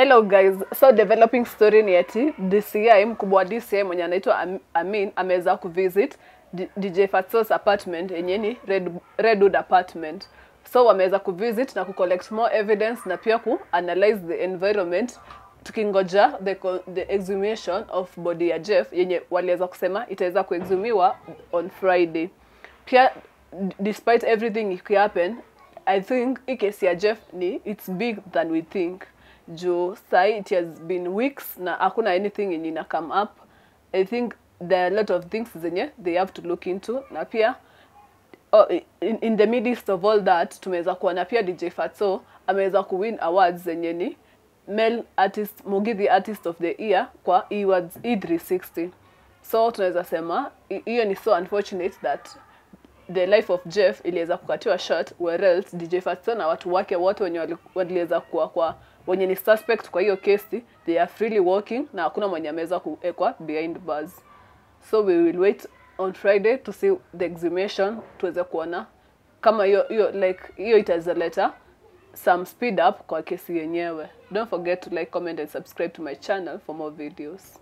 Hello guys, so developing story ni ati DCI mkubwa wa DCI mwenye anaitwa Amin ameweza kuvisit DJ Fatso's apartment yenye ni Red, Redwood apartment. So wameweza kuvisit na kucollect more evidence na pia ku kuanalyze the environment tukingoja the, the exhumation of body ya Jeff yenye waliweza kusema itaweza kuexhumiwa on Friday. Pia despite everything ikihappen, I think hii kesi ya Jeff ni it's big than we think juu sai it has been weeks na hakuna anything yenye ina come up. I think there are a lot of things zenye they have to look into na pia oh, in, in the midst of all that tumeweza kuona pia dj fatso ameweza kuwin awards zenye ni male artist mugithi artist of the year kwa awards e360 so tunaweza sema hiyo ni so unfortunate that the life of jeff iliweza kukatiwa short whereas dj fatso na watu wake wote wenye waliweza kuwa kwa wenye ni suspect kwa hiyo kesi they are freely walking na hakuna mwenye ameweza kuwekwa behind bars. So we will wait on friday to see the exhumation tuweze kuona kama hiyo hiyo like hiyo itazaleta some speed up kwa kesi yenyewe. Don't forget to like comment and subscribe to my channel for more videos